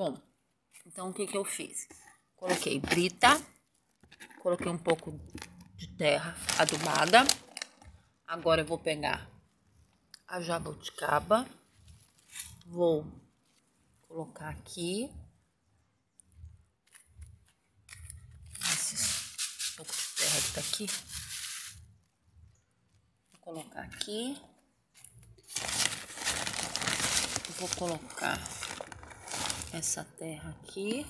Bom, então o que que eu fiz? Coloquei brita, coloquei um pouco de terra adubada. Agora eu vou pegar a jabuticaba, vou colocar aqui. Esse pouco de terra que tá aqui. Vou colocar aqui. Vou colocar essa terra aqui.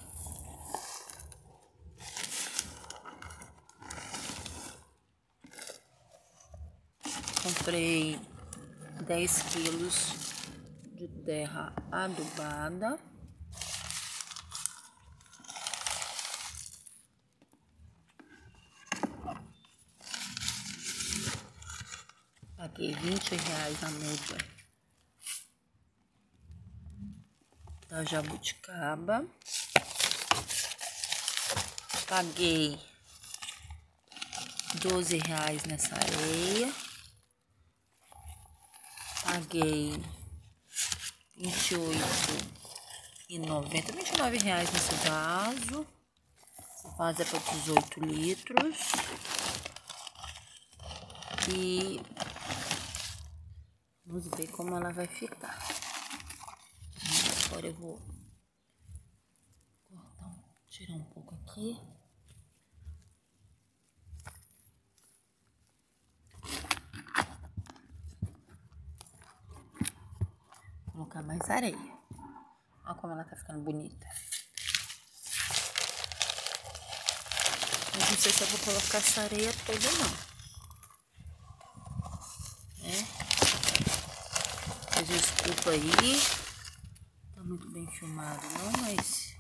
Comprei 10 quilos de terra adubada. Paguei 20 reais a muda da jabuticaba. Paguei 12 reais nessa areia. Paguei 28 e 90, 29 reais nesse vaso. O vaso é para 18 litros. E vamos ver como ela vai ficar. Agora eu vou cortar, tirar um pouco aqui. Colocar mais areia. Olha como ela tá ficando bonita. Mas não sei se eu vou colocar essa areia toda não. Né? Desculpa aí. Muito bem filmado não, mas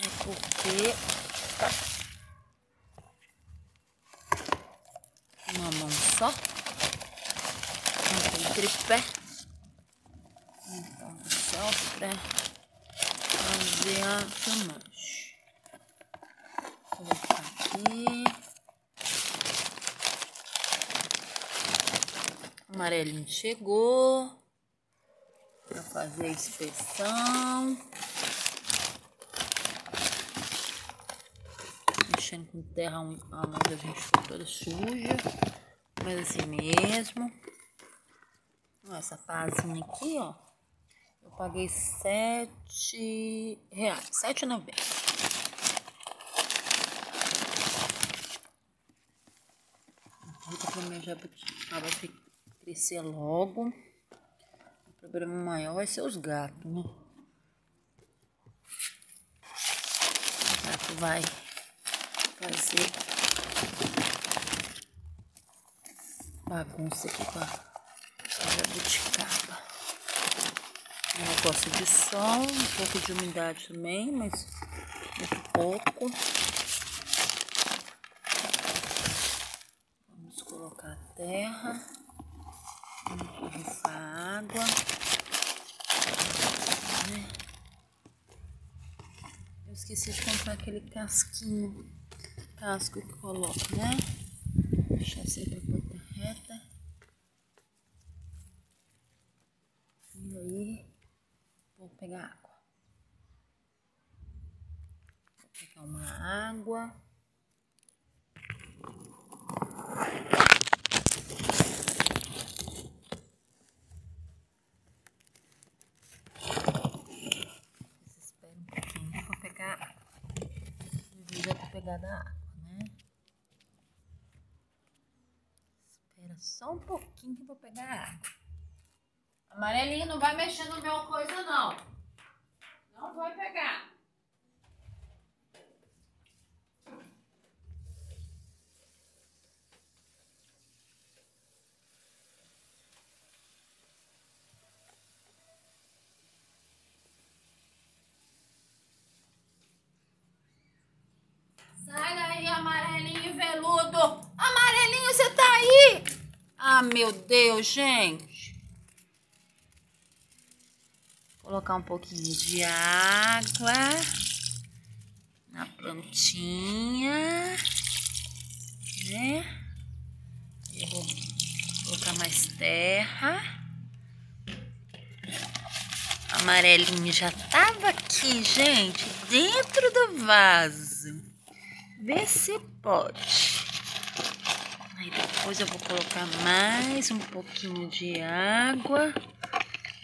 é porque uma mão só. Não tem tripé. Então, só pra fazer a filmagem. Vou colocar aqui. Amarelinho chegou. Fazer a inspeção. Mexendo com terra, a mão da gente ficou toda suja. Mas assim mesmo. Essa pazinha aqui, ó. Eu paguei sete reais, sete noventa. Então, pra minha jabuticaba crescer logo. Problema maior vai ser os gatos, né? O gato vai fazer bagunça aqui com a, com a jabuticaba. Ela gosta de sol, um pouco de umidade também, mas muito pouco. Vamos colocar a terra, vamos borrifar a água. Eu esqueci de comprar aquele casquinho, casco que coloca, né? Deixar sempre a ponta reta. E aí, vou pegar água. Vou pegar uma água. Espera um pouquinho para pegar água. Já tá pegada a água, né? Espera só um pouquinho que eu vou pegar água. Amarelinho, não vai mexer no meu coisa, não. Não vai pegar. Sai daí, amarelinho veludo. Amarelinho, você tá aí? Ah, meu Deus, gente. Colocar um pouquinho de água na plantinha, né? Eu vou colocar mais terra. A amarelinho já tava aqui, gente, dentro do vaso. Vê se pode. Depois eu vou colocar mais um pouquinho de água.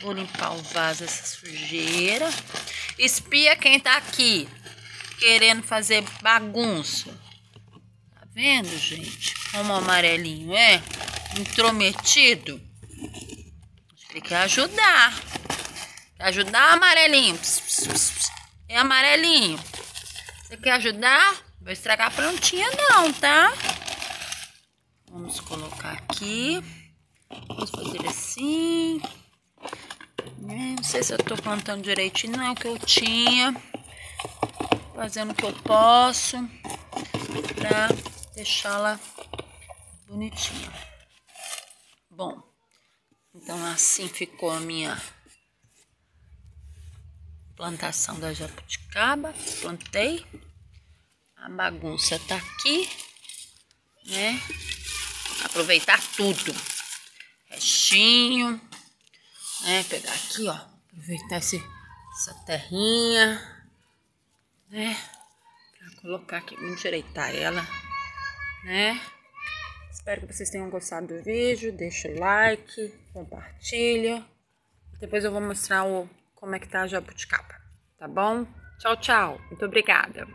Vou limpar o vaso, essa sujeira. Espia quem tá aqui, querendo fazer bagunça. Tá vendo, gente? Como o amarelinho é intrometido. Tem que ajudar. Ajudar, amarelinho? Pss, pss, pss, é amarelinho. Você quer ajudar? Vai estragar a plantinha não, tá? Vamos colocar aqui. Vamos fazer assim. Não sei se eu tô plantando direitinho, não é que eu tinha. Fazendo o que eu posso pra deixá-la bonitinha. Bom, então assim ficou a minha plantação da jabuticaba. Plantei. A bagunça tá aqui, né? Aproveitar tudo. Restinho, né? Pegar aqui, ó. Aproveitar esse, essa terrinha, né? Pra colocar aqui, endireitar ela, né? Espero que vocês tenham gostado do vídeo. Deixa o like, compartilha. Depois eu vou mostrar o, como é que tá a jabuticaba, tá bom? Tchau, tchau. Muito obrigada.